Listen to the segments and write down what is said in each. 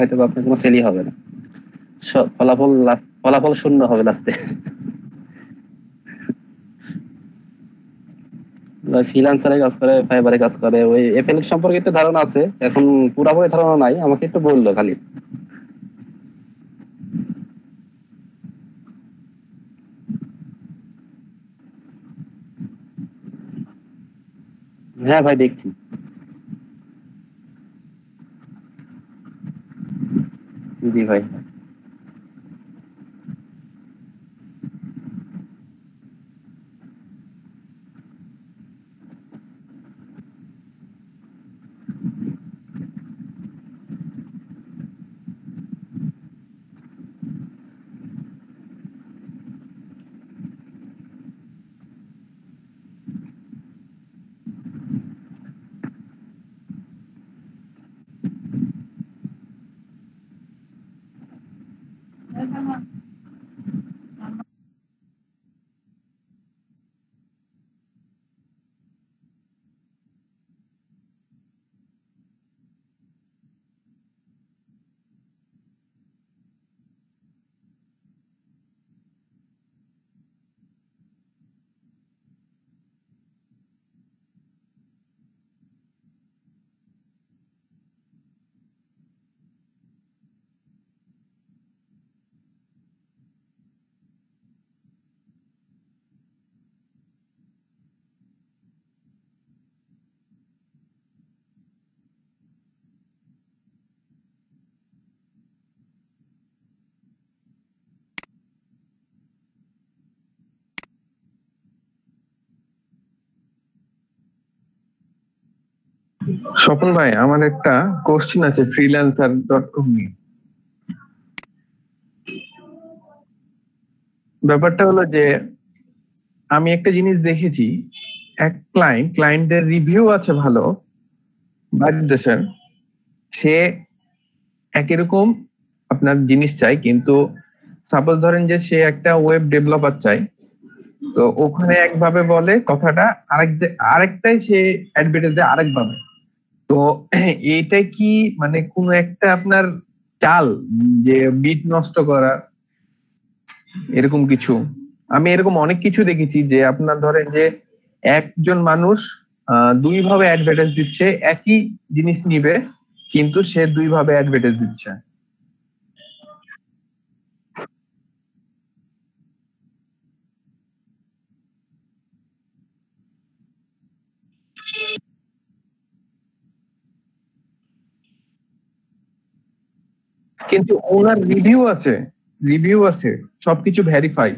হয়তো আপনার কোনো সেলই হবে না। ফলাফল ফলাফল শূন্য হবে লাস্টে ফ্রিল্যান্সারে কাজ করে ফাইবারে কাজ করে, ওই এফএল সম্পর্কে একটু ধারণা আছে। এখন পুরোপুরি ধারণা নাই, আমাকে একটু বলল খালি। হ্যাঁ ভাই, দেখছি। জি ভাই স্বপন ভাই, আমার একটা কোশ্চিন আছে ফ্রিল্যান্সার ডট কম নিয়ে। ব্যাপারটা হলো যে, আমি একটা জিনিস দেখেছি, এক ক্লায়েন্ট ক্লায়েন্টের রিভিউ আছে ভালো বাইরের দেশের সে একই রকম আপনার জিনিস চাই কিন্তু সাপোজ ধরেন যে সে একটা ওয়েব ডেভেলপার চাই তো ওখানে একভাবে বলে কথাটা, আরেক আরেকটাই সে অ্যাডভার্টাইজ দেয় আরেকভাবে। তো এটা কি মানে কোন একটা আপনার চাল যে বিট নষ্ট করা, এরকম কিছু? আমি এরকম অনেক কিছু দেখেছি যে আপনার ধরেন যে একজন মানুষ দুই ভাবে অ্যাডভার্টাইজ দিচ্ছে, একই জিনিস নিবে, কিন্তু সে দুই ভাবে অ্যাডভার্টাইজ দিচ্ছে। কিন্তু ওনার রিভিউ আছে রিভিউ আছে সবকিছু ভেরিফাই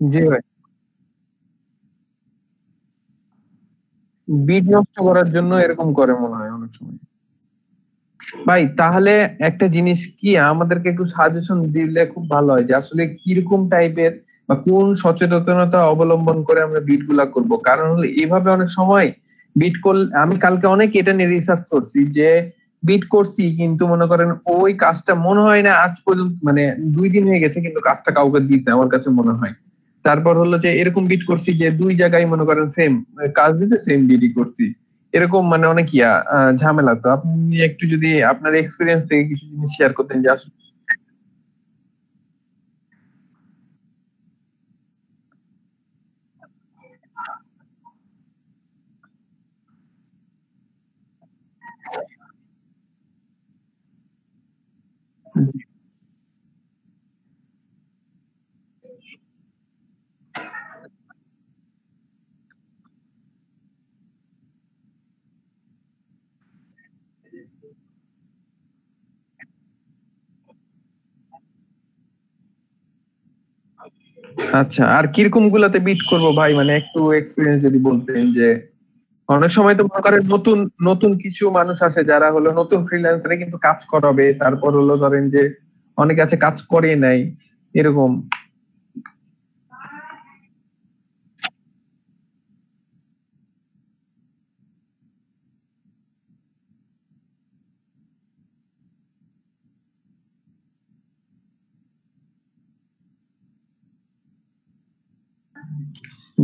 জি ভাই। বিট নষ্ট করার জন্য এরকম করে মনে হয় অনেক সময়। ভাই, তাহলে একটা জিনিস কি, আমাদেরকে একটু সাজেশন দিলে খুব ভালো হয় যে, আসলে কীরকম টাইপের বা কোন সচেতনতা অবলম্বন করে আমরা বিটগুলা করব? কারণ হলো এভাবে অনেক সময় বিট করলে আমি কালকে অনেক এটা নিয়ে রিসার্চ করছি যে বিট করছি কিন্তু মনে করেন ওই কাজটা মনে হয় না আজ পর্যন্ত মানে দুই দিন হয়ে গেছে কিন্তু কাজটা কাউকে দিয়েছে আমার কাছে মনে হয়। তারপর হলো যে এরকম বিট করছি যে দুই জায়গায় মনে করেন সেম কাজ দিতে সেম বিটই করছি। এরকম মানে অনেক ইয়া ঝামেলা। তো আপনি একটু যদি আপনার এক্সপিরিয়েন্স থেকে কিছু জিনিস শেয়ার করতেন যে আসলে আচ্ছা আর কীরকম গুলাতে বিট করব ভাই? মানে একটু এক্সপিরিয়েন্স যদি বলতেন যে, অনেক সময় তো মনে করেন নতুন নতুন কিছু মানুষ আসে যারা হলো নতুন ফ্রিল্যান্সারে কিন্তু কাজ করাবে। তারপর হলো ধরেন যে, অনেক আছে কাজ করে নাই, এরকম।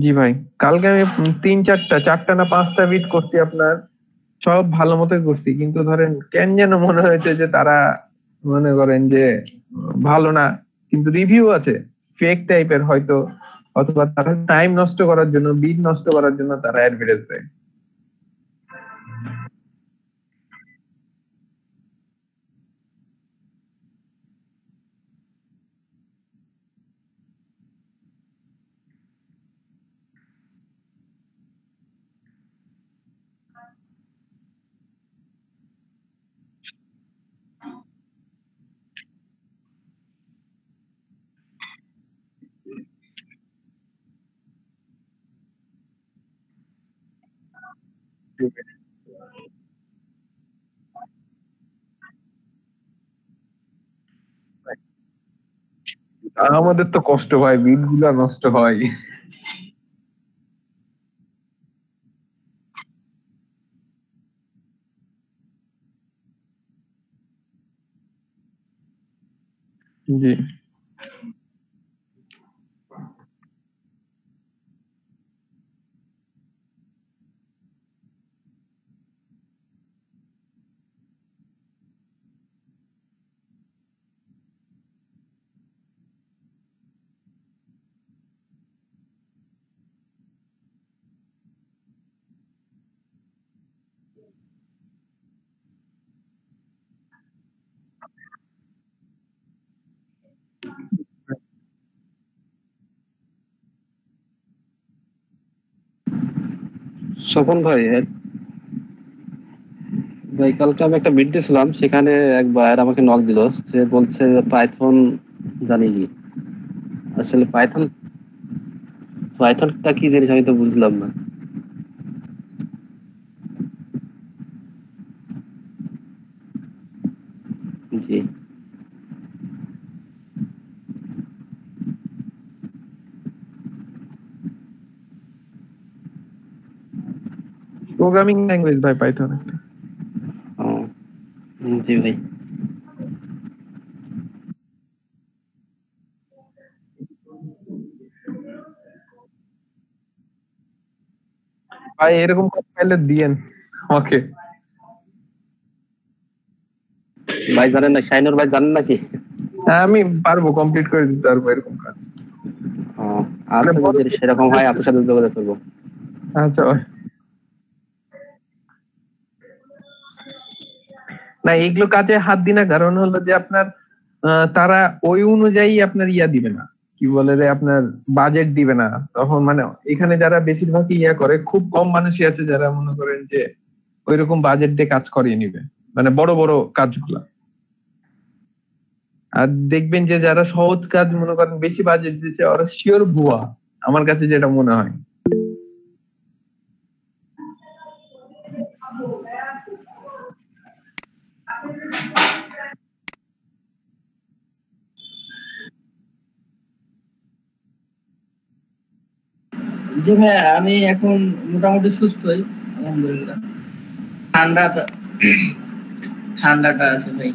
জি ভাই, কালকে আমি তিন চারটা চারটা না পাঁচটা বিট করছি আপনার। সব ভালো মতোই করছি, কিন্তু ধরেন কেন যেন মনে হয়েছে যে তারা মনে করেন যে ভালো না, কিন্তু রিভিউ আছে। ফেক টাইপের হয়তো, অথবা তারা টাইম নষ্ট করার জন্য বিট নষ্ট করার জন্য তারা অ্যাডভার্টাইজ দেয়। আমাদের তো কষ্ট হয় বিটগুলা নষ্ট হয় জি স্বপন ভাই এ- ভাই, কালকে আমি একটা বিট দিয়েছিলাম, সেখানে এক ভাইয়ের আমাকে নক দিল। সে বলছে পাইথন জানি কি আসলে পাইথন, পাইথনটা কি জিনিস আমি তো বুঝলাম না জি প্রোগ্রামিং ল্যাঙ্গুয়েজ ভাই পাইথন জি ভাই ভাই এরকম কথা দিয়েন ওকে ভাই জানেন না শাইনুর ভাই জানেন নাকি? হ্যাঁ আমি পারব কমপ্লিট করে দিতে পারব এরকম কাজ। ও, আচ্ছা যদি সেরকম হয় আপনার সাথে যোগাযোগ করব। আচ্ছা ভাই। না এগুলো কাজে হাত দিনা, কারণ হলো যে আপনার তারা ওই অনুযায়ী আপনার ইয়া দিবে না। কি বলে রে, আপনার বাজেট দিবে না। তখন মানে এখানে যারা বেশিরভাগই ইয়া করে, খুব কম মানুষই আছে যারা মনে করেন যে ওইরকম বাজেট দিয়ে কাজ করিয়ে নিবে। মানে বড় বড় কাজগুলা। আর দেখবেন যে যারা সহজ কাজ মনে করেন, বেশি বাজেট দিচ্ছে ওরা শিওর ভুয়া। আমার কাছে যেটা মনে হয়। জি ভাই, আমি এখন মোটামুটি সুস্থই, আলহামদুলিল্লাহ। ঠান্ডাটা ঠান্ডাটা আছে ভাই।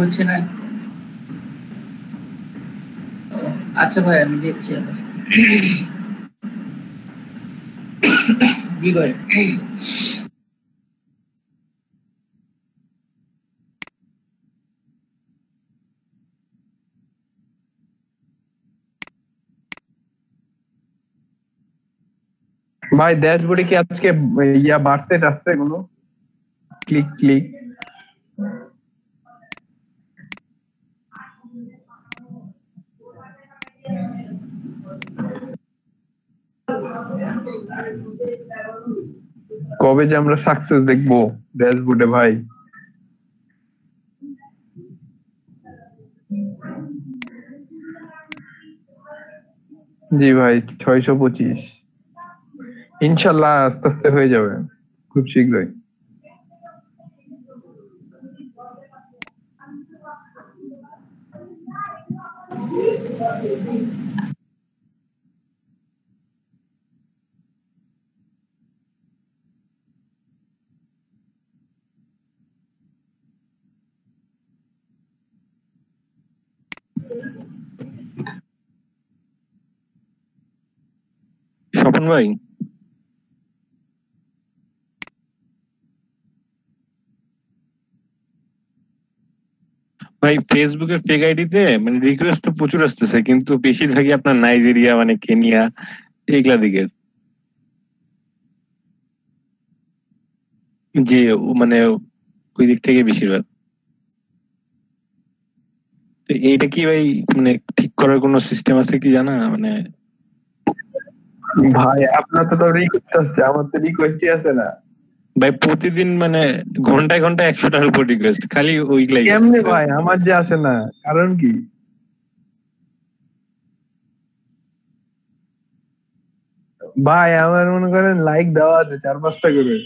হচ্ছে না? আচ্ছা ভাই, আমি দেখছি জি ভাই? ভাই ড্যাশবোর্ডে কি আজকে ইয়া বারসেট আসছে কোনো? ক্লিক ক্লিক কবে যে আমরা সাকসেস দেখব ড্যাশবোর্ডে ভাই? জি ভাই, ছয়শো পঁচিশ। ইনশাল্লাহ আস্তে আস্তে হয়ে যাবে খুব শীঘ্রই। স্বপন ভাই? ভাই ফেসবুকের ফেক আইডিতে মানে রিকোয়েস্ট তো প্রচুর আসতেছে, কিন্তু বেশিরভাগই আপনার নাইজেরিয়া মানে কেনিয়া এইগুলা দিকের। যে মানে ওই দিক থেকে বেশিরভাগ। তো এইটা কি ভাই মানে ঠিক করার কোনো সিস্টেম আছে কি জানা? মানে ভাই, আপনার তো রিকোয়েস্ট আসছে, আমার তো রিকোয়েস্টই আছে না। ভাই প্রতিদিন মানে ঘন্টায় ঘন্টায় একশোটার উপর রিকোয়েস্ট খালি ওইগুলাই কেমনে ভাই? আমার যে আসে না কারণ কি? ভাই আমার মনে করেন লাইক দেওয়া আছে চার পাঁচটা করে।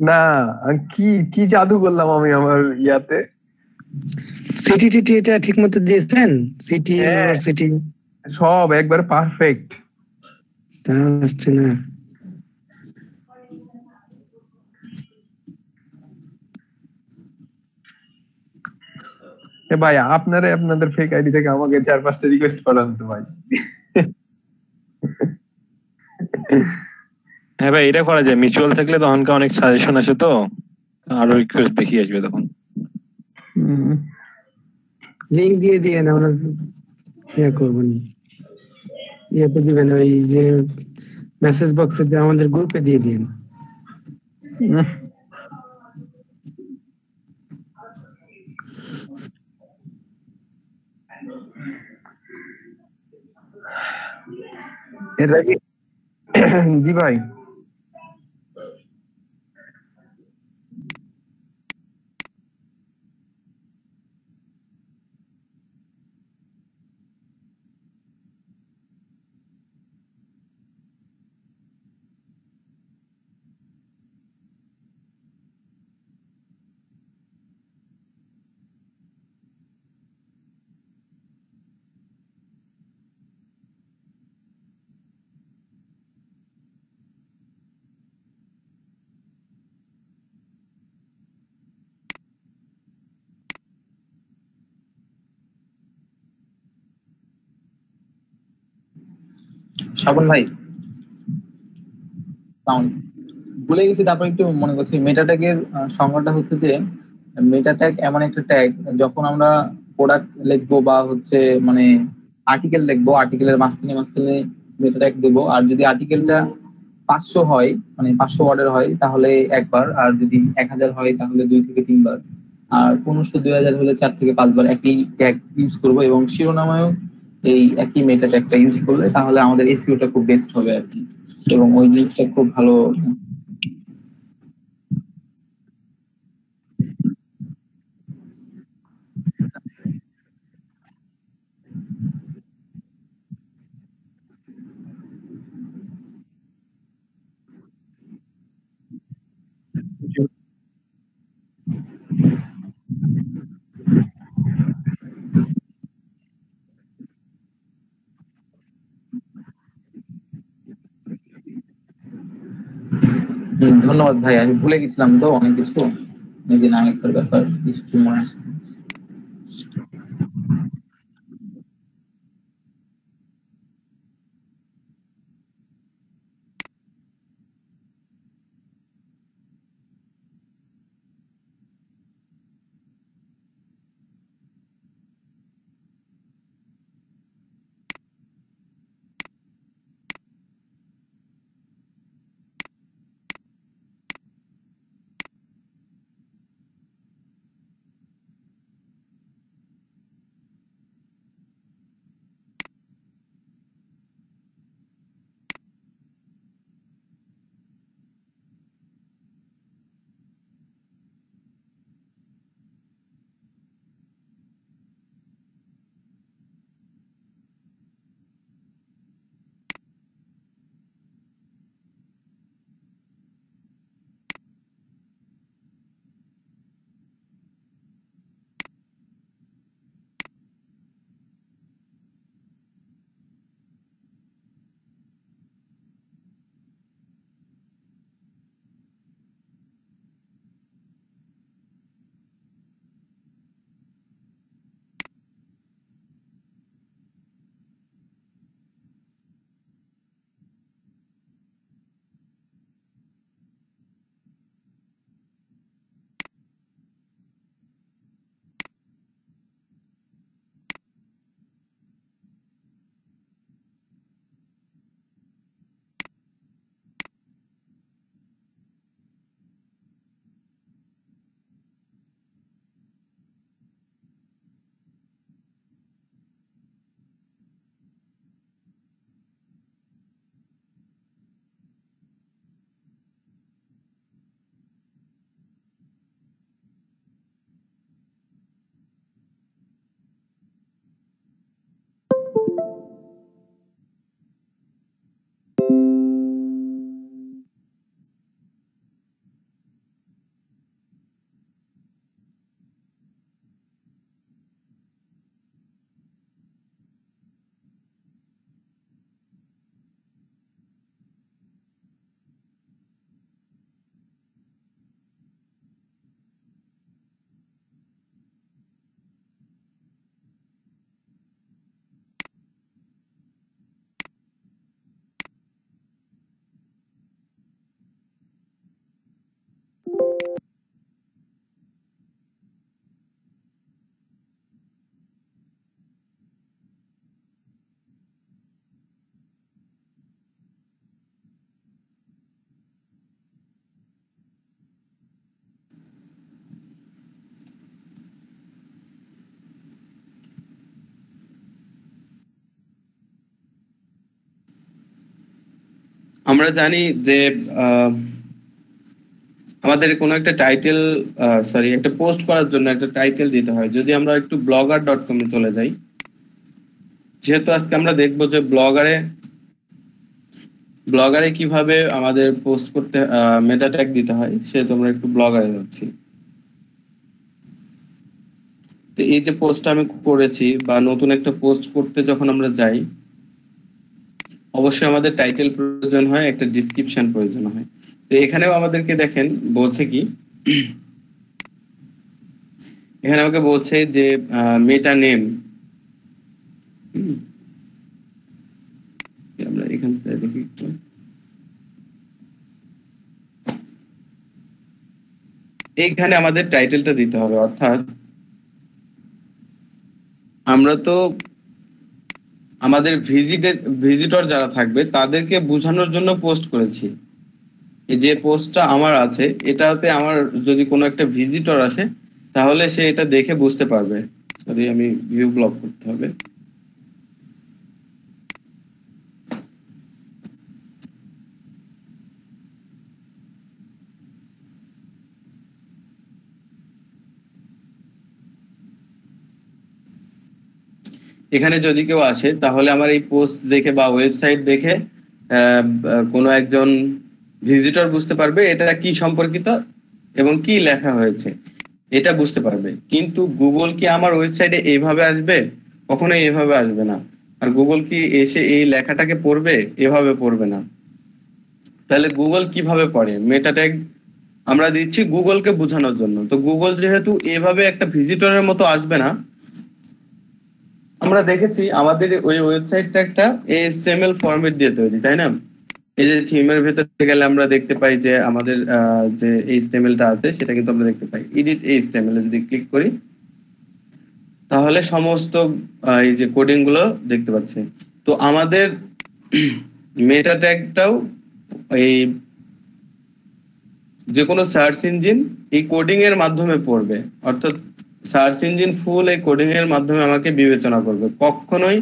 না আর কি কি জাদু করলাম আমি আমার ইয়াতে? সিটি টিটি এটা ঠিক মতো দিয়েছেন? সিটি হ্যাঁ। ইউনিভার্সিটি সব একবার পারফেক্ট তা আসছে না। ভাই আপনারা আপনাদের ফেক আইডি থেকে আমাকে চার পাঁচটা রিকোয়েস্ট করান তো ভাই। হ্যাঁ ভাই এটা করা যায়। মিউচুয়াল থাকলে তখনকার অনেক সাজেশন আসে তো। আরও রিকোয়েস্ট বেশি আসবে তখন। লিঙ্ক দিয়ে দিয়ে না আমরা ইয়ে করব নি ইয়েতে দিবেন ওই যে মেসেজ বক্সে আমাদের গ্রুপে দিয়ে দিন উম। এর আগে জি ভাই শ্রাবণ ভাই? সাউন্ড ভুলে গেছি, তারপর একটু মনে করছি। মেটা ট্যাগের সংজ্ঞাটা হচ্ছে যে মেটা ট্যাগ এমন একটা ট্যাগ যখন আমরা প্রোডাক্ট লিখব বা হচ্ছে মানে আর্টিকেল লিখব আর্টিকেলের মাঝখানে মাঝখানে মেটা ট্যাগ দেবো। আর যদি আর্টিকেলটা পাঁচশো হয় মানে পাঁচশো ওয়ার্ডের হয়, তাহলে একবার। আর যদি এক হাজার হয়, তাহলে দুই থেকে তিনবার। আর পনেরোশো, দুই হাজার হলে চার থেকে পাঁচবার একই ট্যাগ ইউজ করব এবং শিরোনামেও এই একই মেটা একটা ইউজ করলে তাহলে আমাদের এসিওটা খুব বেস্ট হবে আর কি। এবং ওই জিনিসটা খুব ভালো ধন্যবাদ ভাই। আমি ভুলে গেছিলাম তো অনেক কিছু। অনেকদিন আগেকার ব্যাপার একটু মনে আসছে আমরা জানি যে আমাদের কোনো একটা টাইটেল সরি একটা পোস্ট করার জন্য একটা টাইটেল দিতে হয়। যদি আমরা একটু ব্লগার ডট কমে চলে যাই, যেহেতু আজকে আমরা দেখব যে ব্লগারে ব্লগারে কীভাবে আমাদের পোস্ট করতে মেটা ট্যাগ দিতে হয়, সেহেতু আমরা একটু ব্লগারে যাচ্ছি। তো এই যে পোস্টটা আমি করেছি বা নতুন একটা পোস্ট করতে যখন আমরা যাই অবশ্যই আমাদের টাইটেল প্রয়োজন হয়, একটা ডিসক্রিপশন প্রয়োজন হয়। তো এখানেও আমাদেরকে দেখেন, বলছে কি, এখানে আমাকে বলছে যে মেটা নেম আমরা দেখি এইখানে আমাদের টাইটেলটা দিতে হবে, অর্থাৎ আমরা তো আমাদের ভিজিটে ভিজিটর যারা থাকবে, তাদেরকে বোঝানোর জন্য পোস্ট করেছি। যে পোস্টটা আমার আছে, এটাতে আমার যদি কোনো একটা ভিজিটর আসে, তাহলে সে এটা দেখে বুঝতে পারবে। সরি আমি ভিউ ব্লক করতে হবে। এখানে যদি কেউ আসে, তাহলে আমার এই পোস্ট দেখে বা ওয়েবসাইট দেখে কোনো একজন ভিজিটর বুঝতে পারবে এটা কি সম্পর্কিত এবং কি লেখা হয়েছে। এটা বুঝতে পারবে। কিন্তু গুগল কি আমার ওয়েবসাইটে এইভাবে আসবে? কখনোই এভাবে আসবে না। আর গুগল কি এসে এই লেখাটাকে পড়বে? এভাবে পড়বে না। তাহলে গুগল কীভাবে পড়ে? মেটা ট্যাগ আমরা দিচ্ছি গুগলকে বোঝানোর জন্য। তো গুগল যেহেতু এভাবে একটা ভিজিটরের মতো আসবে না আমরা দেখেছি আমাদের ওই ওয়েবসাইটটা একটা এইচটিএমএল ফরম্যাট দিয়ে তৈরি, তাই না? এই যে থিমের ভেতরে গেলে আমরা দেখতে পাই যে আমাদের যে এইচটিএমএলটা আছে, সেটা কিন্তু আমরা দেখতে পাই। এডিট এইচটিএমএল যদি ক্লিক করি, তাহলে সমস্ত এই যে কোডিংগুলো দেখতে পাচ্ছি। তো আমাদের মেটা ট্যাগটাও এই যে কোনো সার্চ ইঞ্জিন এই কোডিং এর মাধ্যমে পড়বে। অর্থাৎ সার্চ ইঞ্জিন ফুল এই কোডিং এর মাধ্যমে আমাকে বিবেচনা করবে। কখনোই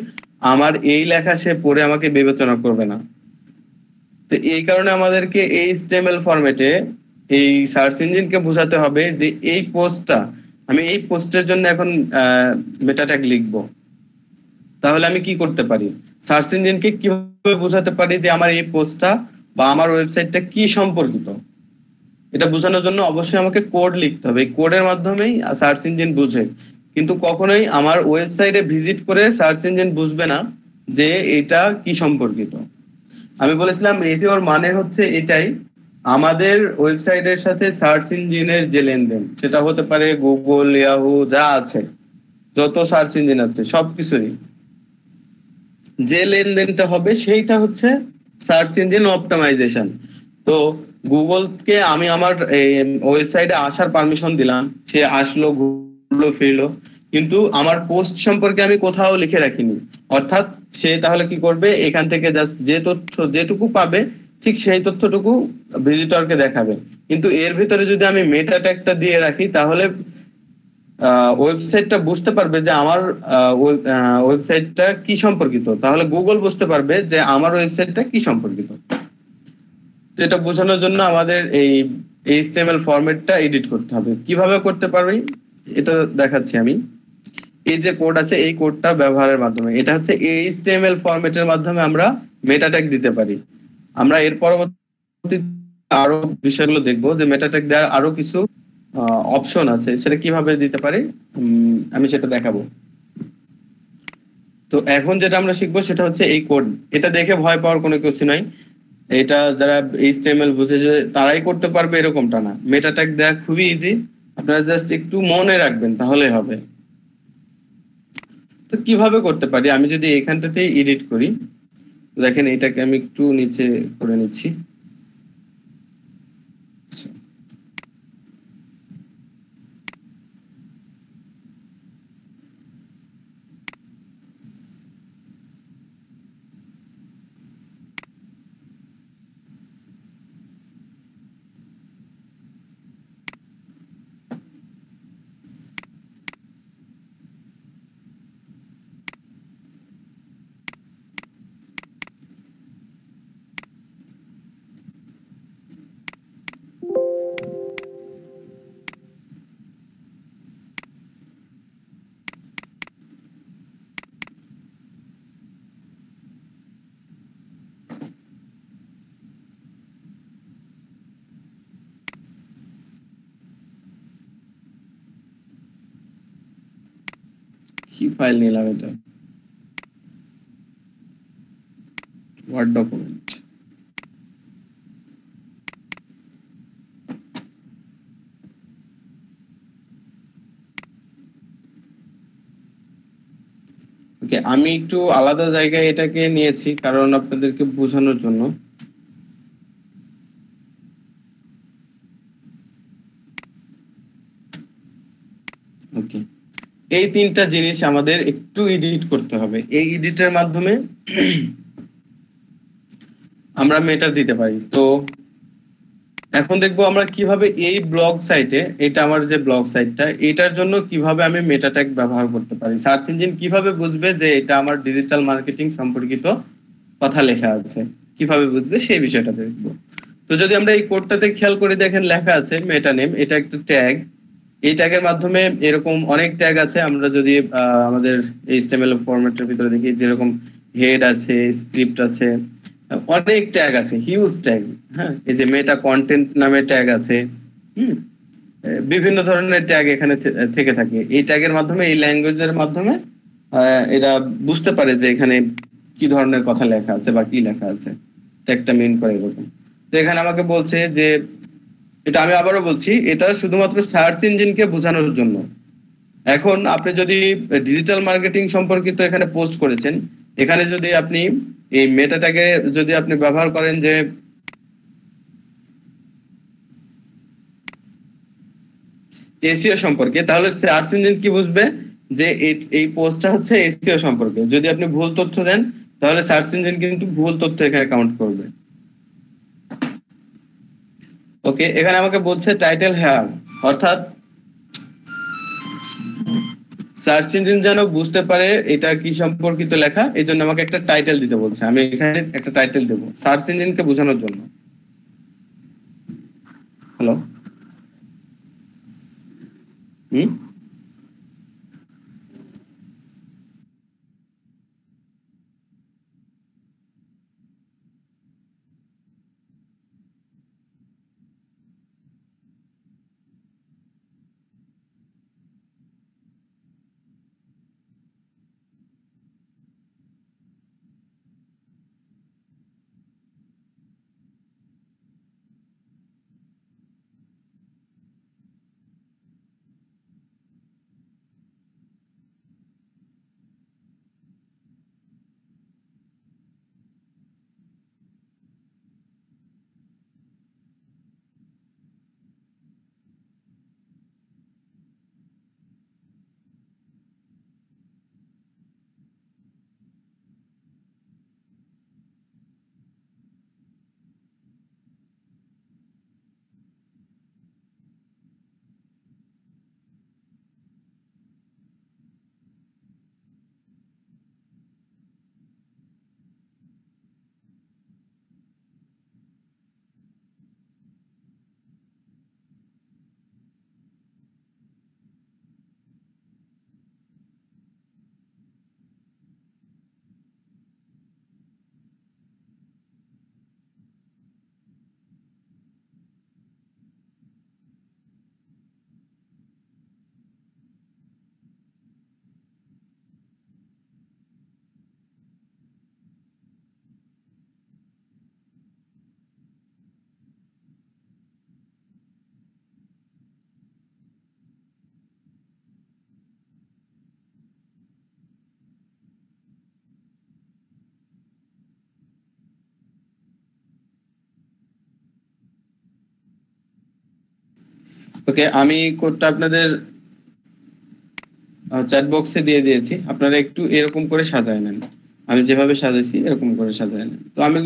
আমার এই লেখা সে পড়ে আমাকে বিবেচনা করবে না। তো এই কারণে আমাদেরকে এই স্টেমেল ফরম্যাটে এই সার্চ ইঞ্জিনকে বোঝাতে হবে যে এই পোস্টটা আমি এই পোস্টের জন্য এখন মেটা ট্যাগ লিখব। তাহলে আমি কি করতে পারি? সার্চ ইঞ্জিনকে কীভাবে বোঝাতে পারি যে আমার এই পোস্টটা বা আমার ওয়েবসাইটটা কি সম্পর্কিত? এটা বোঝানোর জন্য অবশ্যই আমাকে কোড লিখতে হবে। এই কোডের মাধ্যমেই সার্চ ইঞ্জিন বুঝে। কিন্তু কখনোই আমার ওয়েবসাইটে ভিজিট করে সার্চ ইঞ্জিন বুঝবে না যে এটা কি সম্পর্কিত। আমি বলেছিলাম এসিওর মানে হচ্ছে এটাই আমাদের ওয়েবসাইটের সাথে সার্চ ইঞ্জিনের যে লেনদেন, সেটা হতে পারে গুগল ইয়াহু যা আছে, যত সার্চ ইঞ্জিন আছে, সবকিছুই। যে লেনদেনটা হবে, সেইটা হচ্ছে সার্চ ইঞ্জিন অপটিমাইজেশন তো গুগলকে আমি আমার ওয়েবসাইটে আসার পারমিশন দিলাম। সে আসলো, ঘুরলো, ফিরলো। কিন্তু আমার পোস্ট সম্পর্কে আমি কোথাও লিখে রাখিনি। অর্থাৎ সে তাহলে কি করবে? এখান থেকে জাস্ট যে তথ্য, যেটুকু পাবে, ঠিক সেই তথ্যটুকু ভিজিটরকে দেখাবে। কিন্তু এর ভিতরে যদি আমি মেটা ট্যাগটা দিয়ে রাখি, তাহলে ওয়েবসাইটটা বুঝতে পারবে যে আমার ওয়েবসাইটটা কি সম্পর্কিত। তাহলে গুগল বুঝতে পারবে যে আমার ওয়েবসাইটটা কি সম্পর্কিত। তো এটা বোঝানোর জন্য আমাদের এই এইচটিএমএল ফরম্যাটটা এডিট করতে হবে। কীভাবে করতে পারবি? এটা দেখাচ্ছি আমি। এই যে কোড আছে, এই কোডটা ব্যবহারের মাধ্যমে। এটা হচ্ছে এইচটিএমএল ফরম্যাটের মাধ্যমে আমরা মেটা ট্যাগ দিতে পারি। আমরা এর পরবর্তী আরও বিষয়গুলো দেখব যে মেটা ট্যাগ দেওয়ার আরও কিছু অপশন আছে। সেটা কীভাবে দিতে পারি? আমি সেটা দেখাবো। তো এখন যেটা আমরা শিখব সেটা হচ্ছে এই কোড এটা দেখে ভয় পাওয়ার কোনো কিছু নাই। এটা যারা এইচটিএমএল বুঝে যে তারাই করতে পারবে এরকমটা না। মেটা ট্যাগ দেওয়া খুবই ইজি আপনারা জাস্ট একটু মনে রাখবেন তাহলে হবে। তো কীভাবে করতে পারি? আমি যদি এখানটাতে এডিট করি। দেখেন এটাকে আমি একটু নিচে করে নিচ্ছি। ফাইল নিলাম এটা ওয়ার্ড ডকুমেন্ট আমি একটু আলাদা জায়গায় এটাকে নিয়েছি কারণ আপনাদেরকে বোঝানোর জন্য ওকে এই তিনটা জিনিস আমাদের একটু এডিট করতে হবে। এই এডিটের মাধ্যমে আমরা মেটা দিতে পারি। তো এখন দেখব আমরা কীভাবে এই ব্লগ সাইটে এটা আমার যে ব্লগ সাইটটা এটার জন্য কীভাবে আমি মেটা ট্যাগ ব্যবহার করতে পারি। সার্চ ইঞ্জিন কীভাবে বুঝবে যে এটা আমার ডিজিটাল মার্কেটিং সম্পর্কিত কথা লেখা আছে? কীভাবে বুঝবে? সেই বিষয়টা দেখব। তো যদি আমরা এই কোডটাতে খেয়াল করে দেখেন লেখা আছে মেটা নেম এটা একটা ট্যাগ এই ট্যাগের মাধ্যমে এরকম অনেক ট্যাগ আছে, আমরা যদি আমাদের এইচটিএমএল ফরম্যাটের ভিতরে দেখি, যেরকম হেড আছে স্ক্রিপ্ট আছে, অনেক ট্যাগ আছে হিউজ ট্যাগ হ্যাঁ? এই যে মেটা কন্টেন্ট নামে ট্যাগ আছে, হুম? বিভিন্ন ধরনের ট্যাগ এখানে থেকে থাকে। এই ট্যাগের মাধ্যমে, এই ল্যাঙ্গুয়েজের মাধ্যমে এরা বুঝতে পারে যে এখানে কি ধরনের কথা লেখা আছে বা কি লেখা আছে। ট্যাগটা মিন করে এরকম। তো এখানে আমাকে বলছে যে এটা আমি আবারও বলছি, এটা শুধুমাত্র সার্চ ইঞ্জিনকে বোঝানোর জন্য। এখন আপনি যদি ডিজিটাল মার্কেটিং সম্পর্কিত এখানে পোস্ট করেছেন, এখানে যদি আপনি এই মেটাটাকে যদি আপনি ব্যবহার করেন যে এসিও সম্পর্কে, তাহলে সার্চ ইঞ্জিন কি বুঝবে? যে এই- পোস্টটা হচ্ছে এসিও সম্পর্কে। যদি আপনি ভুল তথ্য দেন, তাহলে সার্চ ইঞ্জিন কিন্তু ভুল তথ্য এখানে কাউন্ট করবে। ওকে, এখানে আমাকে বলছে টাইটেল হেয়ার অর্থাৎ সার্চ ইঞ্জিন যেন বুঝতে পারে এটা কি সম্পর্কিত লেখা এই জন্য আমাকে একটা টাইটেল দিতে বলছে। আমি এখানে একটা টাইটেল দেবো সার্চ ইঞ্জিন কে বোঝানোর জন্য। Hello hmm? ওকে আমি কোডটা আপনাদের চ্যাট বক্সে দিয়ে দিয়েছি। আপনারা একটু এরকম করে সাজায় নেন। আমি যেভাবে সাজাইছি, এরকম করে সাজায় নেন। তো আমি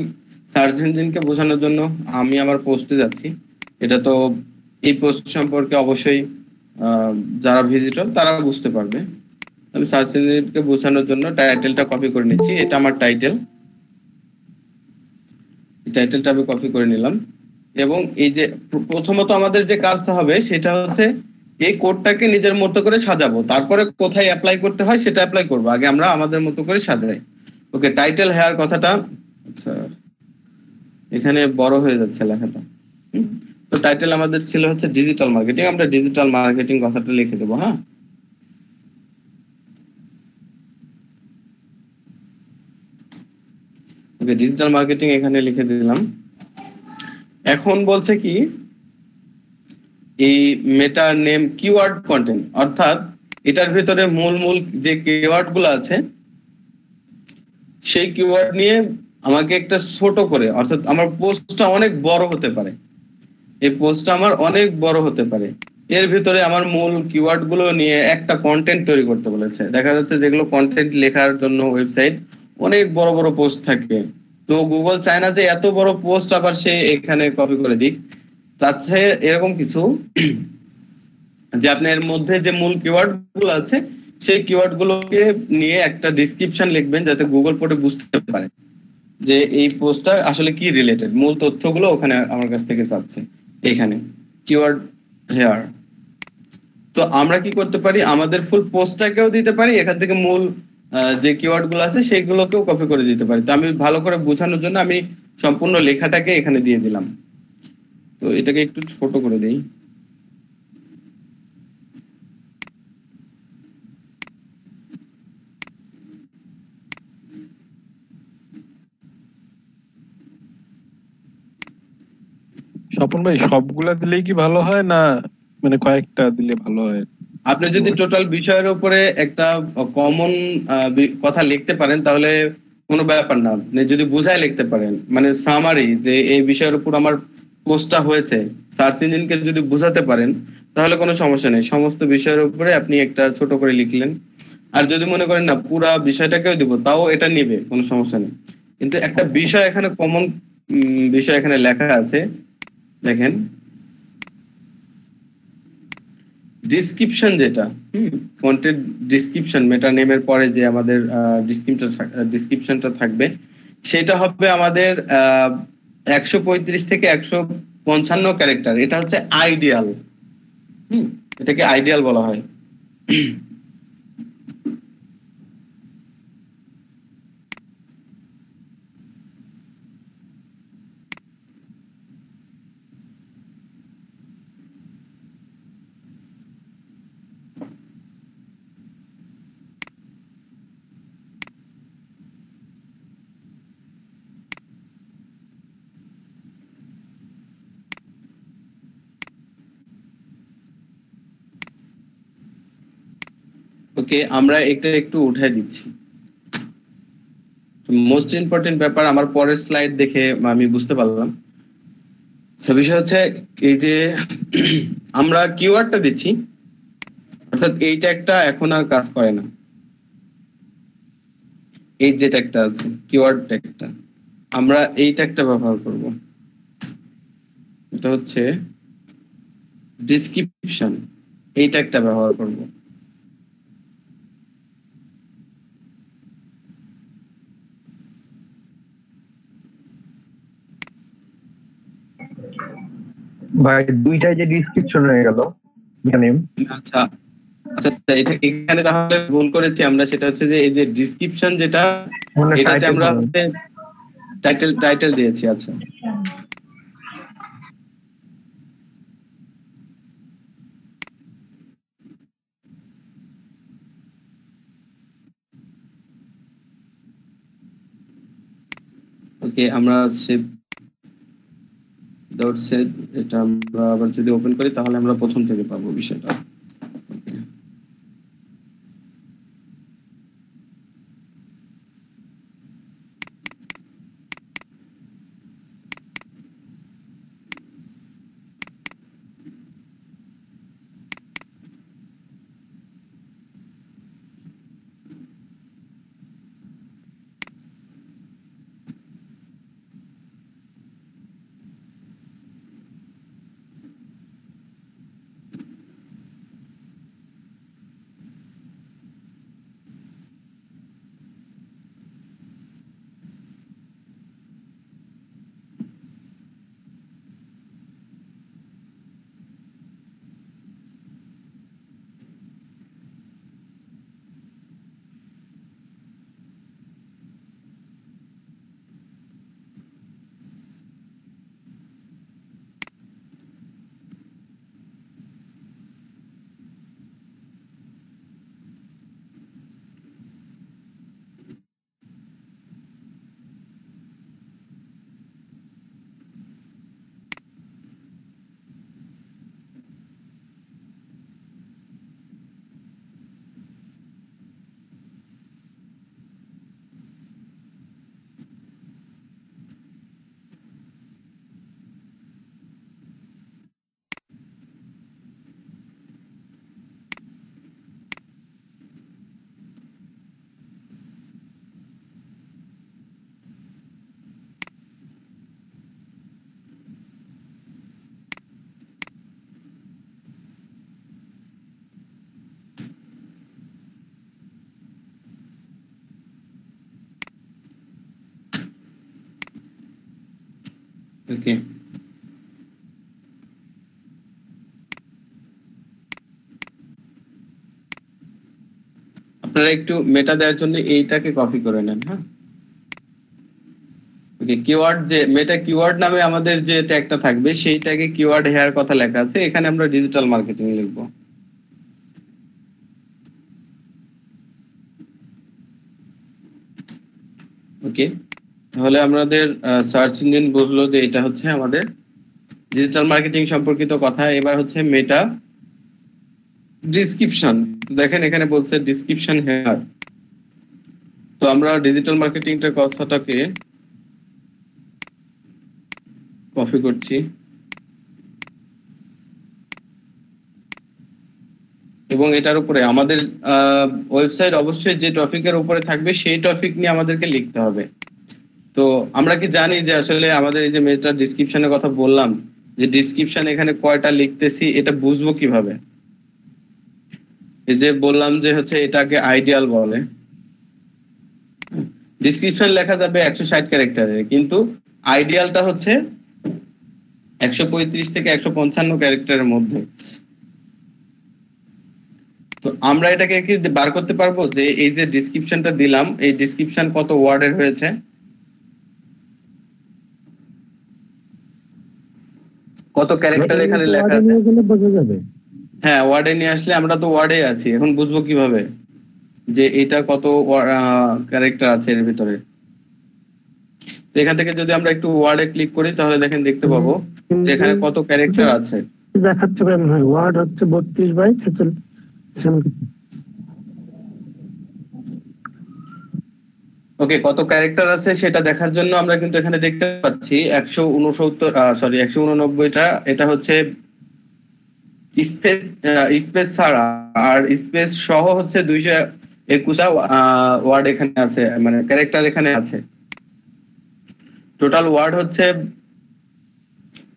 সার্চ ইঞ্জিনকে বোঝানোর জন্য আমি আমার পোস্টে যাচ্ছি। এটা তো এই পোস্ট সম্পর্কে অবশ্যই যারা ভিজিটর তারা বুঝতে পারবে। আমি সার্চ ইঞ্জিনকে বোঝানোর জন্য টাইটেলটা কপি করে নিচ্ছি। এটা আমার টাইটেল টাইটেলটা আমি কপি করে নিলাম। এবং এই যে প্রথমত আমাদের যে কাজটা হবে সেটা হচ্ছে এই কোডটাকে নিজের মতো করে সাজাবো। তারপরে কোথায় অ্যাপ্লাই করতে হয় সেটা অ্যাপ্লাই করব। আগে আমরা আমাদের মতো করে সাজাই। ওকে টাইটেল হেয়ার কথাটা আচ্ছা, এখানে বড় হয়ে যাচ্ছে লেখাটা। তো টাইটেল আমাদের ছিল হচ্ছে ডিজিটাল মার্কেটিং আমরা ডিজিটাল মার্কেটিং কথাটা লিখে দেবো হ্যাঁ? ওকে ডিজিটাল মার্কেটিং এখানে লিখে দিলাম। এখন বলছে কি, এই মেটার নেম কিওয়ার্ড কন্টেন্ট, অর্থাৎ এটার ভিতরে মূল মূল যে কিওয়ার্ডগুলো আছে, সেই কিওয়ার্ড নিয়ে আমাকে একটা ছোট করে, অর্থাৎ আমার পোস্টটা অনেক বড় হতে পারে। এই পোস্টটা আমার অনেক বড় হতে পারে। এর ভিতরে আমার মূল কিওয়ার্ডগুলো নিয়ে একটা কন্টেন্ট তৈরি করতে বলেছে। দেখা যাচ্ছে যেগুলো কন্টেন্ট লেখার জন্য ওয়েবসাইট অনেক বড় বড় পোস্ট থাকে। তো গুগল চায় না যে এত বড় পোস্ট আবার সে এখানে কপি করে দিক চেয়ে এরকম কিছু যে আপনার মধ্যে যে মূল কিওয়ার্ডগুলো আছে, সেই কিওয়ার্ড গুলোকে নিয়ে একটা ডিসক্রিপশন লিখবেন যাতে গুগল পড়ে বুঝতে পারে যে এই পোস্টটা আসলে কি রিলেটেড মূল তথ্যগুলো ওখানে আমার কাছ থেকে চাচ্ছে, এখানে কিওয়ার্ড হেয়ার তো আমরা কি করতে পারি? আমাদের ফুল পোস্টটাকেও দিতে পারি, এখান থেকে মূল যে কিওয়ার্ডগুলো আছে সেগুলোকেও কপি করে দিতে পারি। তো আমি ভালো করে বোঝানোর জন্য আমি সম্পূর্ণ লেখাটাকে এখানে দিয়ে দিলাম। তো এটাকে একটু ছোট করে দেই। স্বপন ভাই, সবগুলা দিলেই কি ভালো হয় না মানে কয়েকটা দিলে ভালো হয়? আপনি যদি টোটাল বিষয়ের উপরে একটা কমন কথা লিখতে পারেন তাহলে কোনো ব্যাপার না। আপনি যদি বুঝায় লিখতে পারেন মানে সামারি যে এই বিষয়ের উপর আমার পোস্টটা হয়েছে সার্চ ইঞ্জিনকে যদি বুঝাতে পারেন তাহলে কোনো সমস্যা নেই। সমস্ত বিষয়ের উপরে আপনি একটা ছোট করে লিখলেন। আর যদি মনে করেন না পুরা বিষয়টাকেও দিব তাও এটা নেবে কোনো সমস্যা নেই। কিন্তু একটা বিষয় এখানে কমন বিষয় এখানে লেখা আছে। দেখেন ডিসক্রিপশন যেটা ফন্টের ডিসক্রিপশন মেটা নেমের পরে যে আমাদের ডিসক্রিপশনটা থাকবে, সেটা হবে আমাদের একশো পঁয়ত্রিশ থেকে একশো পঞ্চান্ন ক্যারেক্টার এটা হচ্ছে আইডিয়াল হুম, এটাকে আইডিয়াল বলা হয়। ওকে আমরা এটা একটু উঠাই দিচ্ছি। মোস্ট ইম্পর্টেন্ট ব্যাপার আমার পরের স্লাইড দেখে আমি বুঝতে পারলাম। বিষয় হচ্ছে এই যে আমরা কিওয়ার্ডটা দিচ্ছি, অর্থাৎ এই ট্যাগটা এখন আর কাজ করে না। এই যে ট্যাগটা আছে কিওয়ার্ড ট্যাগটা আমরা এই ট্যাগটা ব্যবহার করব। এটা হচ্ছে ডিসক্রিপশন এই ট্যাগটা ব্যবহার করব। ভাই দুইটাই যে ডিসক্রিপশন হয়ে গেল আচ্ছা আচ্ছা আচ্ছা, এটা এখানে তাহলে ভুল করেছি আমরা সেটা হচ্ছে যে এই যে ডিসক্রিপশন যেটা মানে এটাতে আমরা টাইটেল টাইটেল দিয়েছি আচ্ছা। ওকে আমরা সেভ ডট সেট এটা আমরা আবার যদি ওপেন করি তাহলে আমরা প্রথম থেকে পাবো বিষয়টা। ওকে আপনারা একটু মেটা দেওয়ার জন্য এইটাকে কপি করে নেন হ্যাঁ? ওকে কিওয়ার্ড যে মেটা কিওয়ার্ড নামে আমাদের যে ট্যাগটা থাকবে সেই ট্যাগে কিওয়ার্ড হেয়ার কথা লেখা আছে। এখানে আমরা ডিজিটাল মার্কেটিং লিখব ওকে তাহলে আমাদের সার্চ ইঞ্জিন বুঝলো যে এটা হচ্ছে আমাদের ডিজিটাল মার্কেটিং সম্পর্কিত কথা। এবার হচ্ছে মেটা ডিসক্রিপশন দেখেন এখানে বলছে ডিসক্রিপশন হেয়ার তো আমরা ডিজিটাল মার্কেটিংটার কথাটাকে কপি করছি। এবং এটার উপরে আমাদের ওয়েবসাইট অবশ্যই যে টপিকের উপরে থাকবে, সেই টপিক নিয়ে আমাদেরকে লিখতে হবে। তো আমরা কি জানি যে আসলে আমাদের এই যে মেটা ডিসক্রিপশনের কথা বললাম, যে ডিসক্রিপশন এখানে কয়টা লিখতেছি, এটা বুঝব কীভাবে? এই যে বললাম যে হচ্ছে এটাকে আইডিয়াল বলে। ডিসক্রিপশন লেখা যাবে একশো ষাট ক্যারেক্টারে কিন্তু আইডিয়ালটা হচ্ছে একশো পঁয়ত্রিশ থেকে একশো পঞ্চান্ন ক্যারেক্টারের মধ্যে। তো আমরা এটাকে কি বার করতে পারব? যে এই যে ডিসক্রিপশনটা দিলাম, এই ডিসক্রিপশন কত ওয়ার্ডের হয়েছে? কত ক্যারেক্টার এখানে লেখা যাবে। হ্যাঁ ওয়ার্ডে নিয়ে আসলে আমরা তো ওয়ার্ডে আছি এখন বুঝব কীভাবে যে এটা কত ক্যারেক্টার আছে এর ভিতরে। তো এখান থেকে যদি আমরা একটু ওয়ার্ডে ক্লিক করি তাহলে দেখেন দেখতে পাবো এখানে কত ক্যারেক্টার আছে। দেখাচ্ছে ওয়ার্ড হচ্ছে বত্রিশ বাই ছেচল্লিশ। ওকে কত ক্যারেক্টার আছে সেটা দেখার জন্য আমরা কিন্তু এখানে দেখতে পাচ্ছি একশো উনসত্তর সরি একশো উননব্বইটা। এটা হচ্ছে স্পেস স্পেস ছাড়া। আর স্পেস সহ হচ্ছে দুইশো একুশটা ওয়ার্ড এখানে আছে মানে ক্যারেক্টার এখানে আছে। টোটাল ওয়ার্ড হচ্ছে,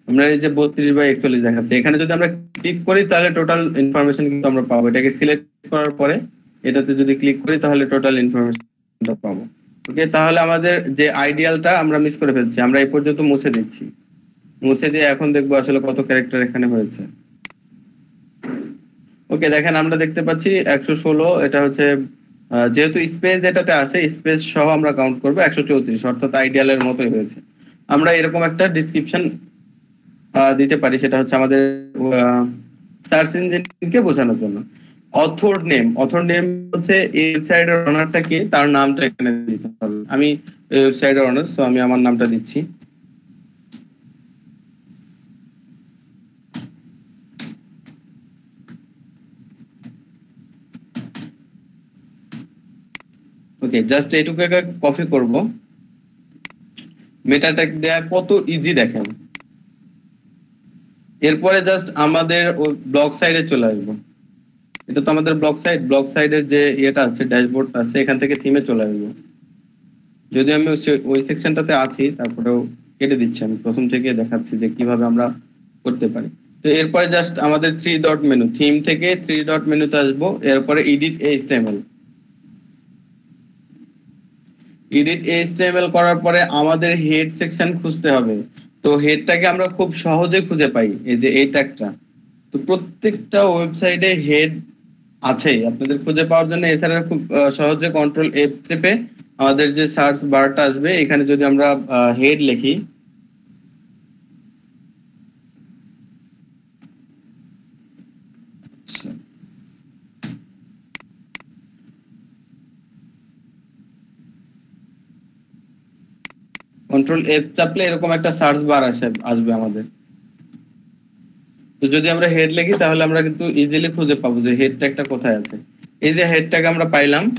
আমরা এই যে বত্রিশ বা একচল্লিশ দেখাচ্ছে। এখানে যদি আমরা ক্লিক করি, তাহলে টোটাল ইনফরমেশন কিন্তু আমরা পাবো। এটাকে সিলেক্ট করার পরে এটাতে যদি ক্লিক করি, তাহলে টোটাল ইনফরমেশনটা পাবো। ওকে, তাহলে আমাদের যে আইডিয়ালটা আমরা মিস করে ফেলছি, আমরা এই পর্যন্ত মুছে দিচ্ছি। মুছে দিয়ে এখন দেখব আসলে কত ক্যারেক্টার এখানে হয়েছে। ওকে, দেখেন আমরা দেখতে পাচ্ছি একশো ষোলো, এটা হচ্ছে যেহেতু স্পেস এটাতে আছে স্পেস সহ আমরা কাউন্ট করব একশো চৌত্রিশ, অর্থাৎ আইডিয়ালের মতোই হয়েছে। আমরা এরকম একটা ডিসক্রিপশন দিতে পারি, সেটা হচ্ছে আমাদের সার্চ ইঞ্জিনকে বোঝানোর জন্য। অথর নেম অথর নেম হচ্ছে এই ওয়েবসাইটের অনারটা কে, তার নামটা এখানে দিতে হবে। আমি ওয়েবসাইটের অনার তো আমি আমার নামটা দিচ্ছি। ওকে জাস্ট এইটুকু কপি করব। মেটা ট্যাগ দেয়া কত ইজি দেখেন। এরপরে জাস্ট আমাদের ব্লগ সাইডে চলে আসব। এটা তো আমাদের ব্লক সাইড ব্লক সাইডের যে ইয়েটা আছে ড্যাশবোর্ড আছে, এখান থেকে থিমে চলে আসব। যদি আমি ওই- সেকশনটাতে আছি, তারপরেও কেটে দিচ্ছি, আমি প্রথম থেকে দেখাচ্ছি যে কীভাবে আমরা করতে পারি। তো এরপরে জাস্ট আমাদের থ্রি ডট মেনু থিম থেকে থ্রি ডট মেনুতে আসব, এরপরে এডিট এইচটিএমএল এডিট এইচটিএমএল করার পরে আমাদের হেড সেকশন খুঁজতে হবে। তো হেডটাকে আমরা খুব সহজে খুঁজে পাই, এই যে এই ট্যাগটা তো প্রত্যেকটা ওয়েবসাইটে হেড আছেই আপনাদের খুঁজে পাওয়ার জন্য এছাড়া খুব সহজে কন্ট্রোল এফ চেপে আমাদের যে সার্চ বারটা আসবে, এখানে যদি আমরা হেড লিখি। কন্ট্রোল এফ চাপলে এরকম একটা সার্চ বার আসে, আসবে আমাদের তো যদি আমরা হেড লিখি, তাহলে আমরা কিন্তু ইজিলি খুঁজে পাবো যে হেড ট্যাগটা কোথায় আছে। এই যে হেড ট্যাগ আমরা পাইলাম,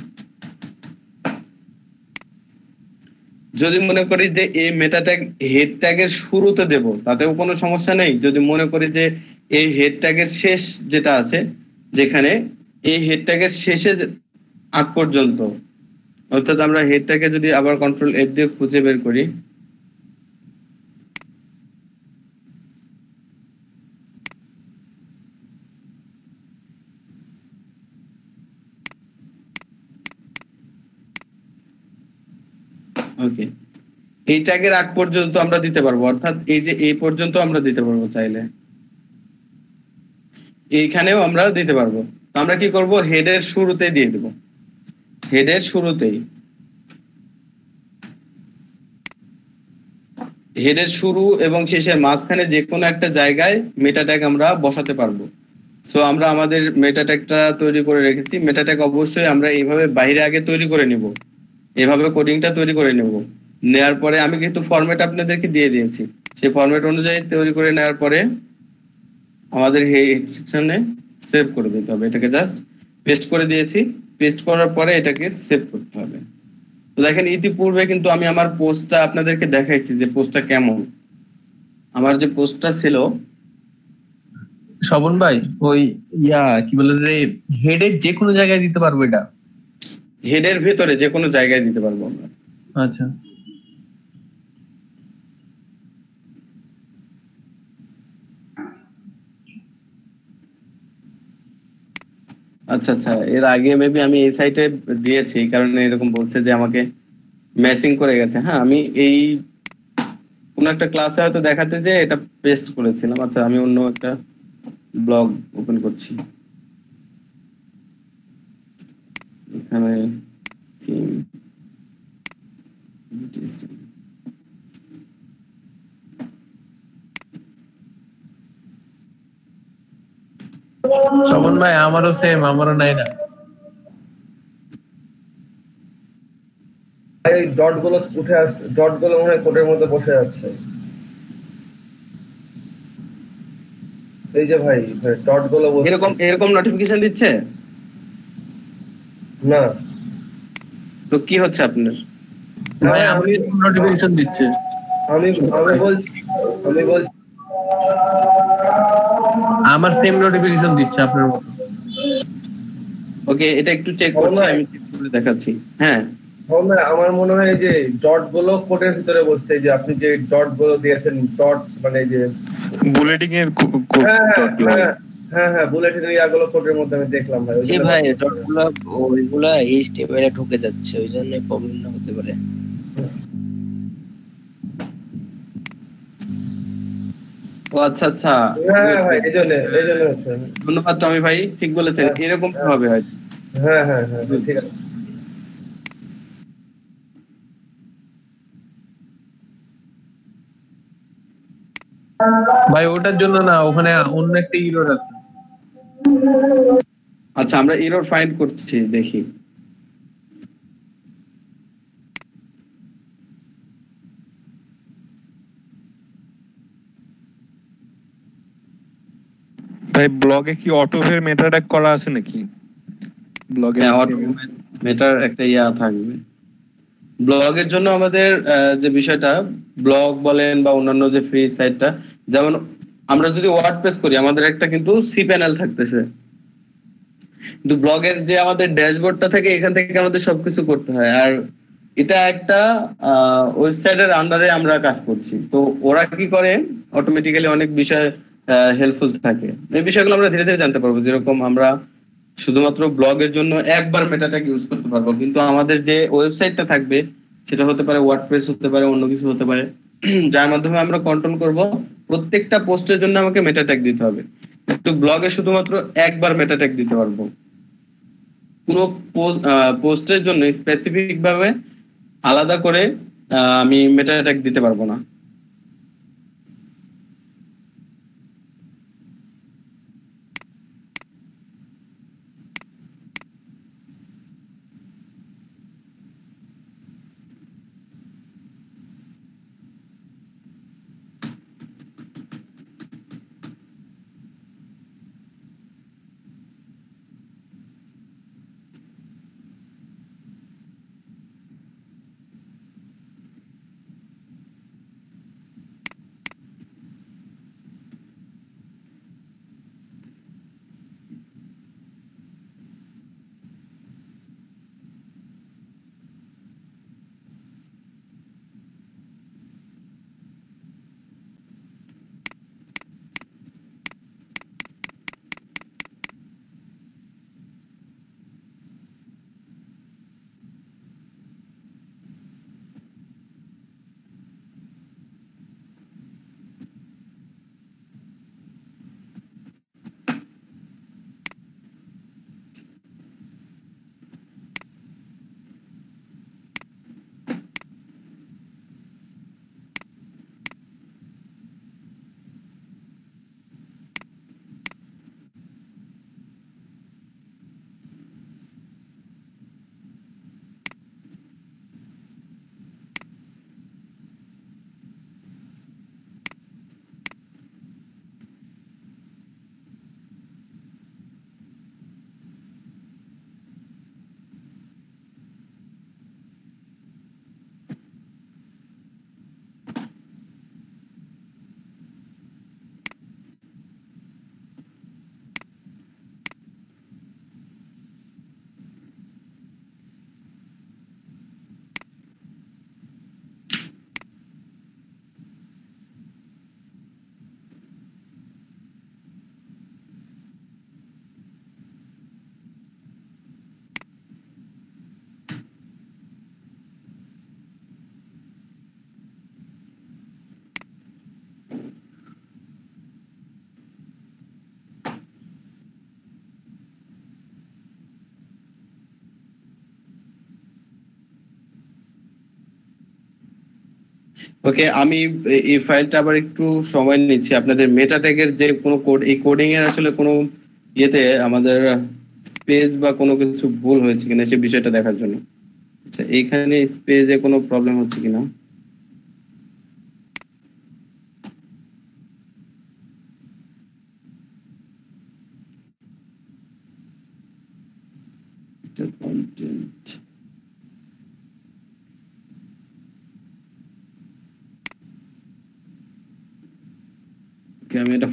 যদি মনে করি যে এই মেটা ট্যাগ হেড ট্যাগের শুরুতে দেব, তাতেও কোনো সমস্যা নেই। যদি মনে করি যে এই হেড ট্যাগের শেষ যেটা আছে, যেখানে এই হেড ট্যাগের শেষে যে- আগ পর্যন্ত, অর্থাৎ আমরা হেডটাকে যদি আবার কন্ট্রোল এফ দিয়ে খুঁজে বের করি ওকে এই ট্যাগের আগ পর্যন্ত আমরা দিতে পারব, অর্থাৎ এই যে এই পর্যন্ত আমরা দিতে পারব চাইলে। এইখানেও আমরা দিতে পারব। আমরা কি করব? হেডের শুরুতে দিয়ে দেব। হেডের শুরুতেই। হেডের শুরু এবং শেষের মাঝখানে যে কোনো একটা জায়গায় মেটা ট্যাগ আমরা বসাতে পারব। সো আমরা আমাদের মেটা ট্যাগটা তৈরি করে রেখেছি। মেটা ট্যাগ অবশ্যই আমরা এইভাবে বাইরে আগে তৈরি করে নিব। এভাবে কোডিংটা তৈরি করে নেব। নেয়ার পরে আমি কিন্তু ফরম্যাট আপনাদেরকে দিয়ে দিয়েছি। সেই ফরম্যাট অনুযায়ী তৈরি করে নেওয়ার পরে আমাদের হেড সেকশনে সেভ করে দিতে হবে। এটাকে জাস্ট পেস্ট করে দিয়েছি। পেস্ট করার পরে এটাকে সেভ করতে হবে। তো দেখেন, ইতিপূর্বে কিন্তু আমি আমার পোস্টটা আপনাদেরকে দেখাইছি যে পোস্টটা কেমন। আমার যে পোস্টটা ছিল শ্রবণ ভাই, ওই ইয়া, কি বলে রে হেডের যে কোনো জায়গায় দিতে পারব এটা। হেডের ভেতরে যে কোনো জায়গায় দিতে পারব আমরা। আচ্ছা। আচ্ছা আচ্ছা এর আগে মেবি আমি এই সাইটে দিয়েছি এই কারণে এরকম বলছে যে আমাকে ম্যাচিং করে গেছে। হ্যাঁ আমি এই কোন একটা ক্লাসে হয়তো দেখাতে যে এটা পেস্ট করেছিলাম। আচ্ছা আমি অন্য একটা ব্লগ ওপেন করছি। এখানে theme, শ্রবণ ভাই আমারও সেম আমারও নাই না। এই ডটগুলো উঠে আসছে ডটগুলো মনে হয় কোডের মধ্যে বসে যাচ্ছে এই যে ভাই ডটগুলো এরকম এরকম নোটিফিকেশন দিচ্ছে? না। তো কি হচ্ছে আপনার? ভাই আমি নোটিফিকেশন দিচ্ছে। আমি আমি বলছি আমি বলছি। আমার সেম নোটিফিকেশন দিচ্ছে আপনার মতো। ওকে এটা একটু চেক করছি আমি করে দেখাচ্ছি। হ্যাঁ। আমার মনে হয় যে ডটগুলো কোডের ভিতরে বসছে এই যে আপনি যে ডটগুলো দিয়েছেন ডট মানে এই যে বুলেটিং এর হ্যাঁ হ্যাঁ, হ্যাঁ হ্যাঁ হ্যাঁ কোডের মধ্যে আমি দেখলাম ভাই জি ভাই ডটগুলো ওইগুলা এইচটিএমএল এ ঢুকে যাচ্ছে ওই জন্য প্রবলেম হতে পারে। ও আচ্ছা আচ্ছা। হ্যাঁ হ্যাঁ হচ্ছে। ধন্যবাদ টমি ভাই ঠিক বলেছেন এরকম হবে হয়তো। হ্যাঁ হ্যাঁ হ্যাঁ ঠিক আছে। ভাই ওটার জন্য না ওখানে অন্য একটা ইরোর আছে। আচ্ছা আমরা এরর ফাইন্ড করছি দেখি। ভাই ব্লগে কি অটোভের মেটা ট্যাগ করা আছে নাকি? ব্লগে হ্যাঁ মেটার একটা ইয়া থাকবে। ব্লগের জন্য আমাদের যে বিষয়টা ব্লগ বলেন বা অন্যান্য যে ফ্রি সাইটটা যেমন আমরা যদি ওয়ার্ড প্রেস করি, আমাদের একটা কিন্তু সি প্যানেল থাকতেছে। কিন্তু ব্লগের যে আমাদের ড্যাশবোর্ডটা থাকে, এখান থেকে আমাদের সবকিছু করতে হয়। আর এটা একটা ওয়েবসাইটের আন্ডারে আমরা কাজ করছি। তো ওরা কি করে? অটোমেটিক্যালি অনেক বিষয় হেল্পফুল থাকে। এই বিষয়গুলো আমরা ধীরে ধীরে জানতে পারব। যেরকম আমরা শুধুমাত্র ব্লগের জন্য একবার মেটাটাক ইউজ করতে পারব। কিন্তু আমাদের যে ওয়েবসাইটটা থাকবে, সেটা হতে পারে ওয়ার্ডপ্রেস হতে পারে অন্য কিছু হতে পারে। যার মাধ্যমে আমরা কন্ট্রোল করব, প্রত্যেকটা পোস্টের জন্য আমাকে মেটা ট্যাগ দিতে হবে। কিন্তু ব্লগে শুধুমাত্র একবার মেটা ট্যাগ দিতে পারব। কোনো পোস্টের জন্য স্পেসিফিক ভাবে আলাদা করে আমি মেটা ট্যাগ দিতে পারব না। ওকে আমি এই ফাইলটা আবার একটু সময় নিচ্ছি। আপনাদের মেটা ট্যাগের যে কোনো কোড এই কোডিং এর আসলে কোনো ইয়েতে আমাদের স্পেস বা কোনো কিছু ভুল হয়েছে কিনা সে বিষয়টা দেখার জন্য। আচ্ছা এইখানে স্পেসে কোনো প্রবলেম হচ্ছে কিনা কন্টেন্ট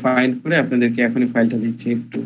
ফাইন্ড করে আপনাদেরকে এখনই ফাইলটা দিচ্ছি একটু।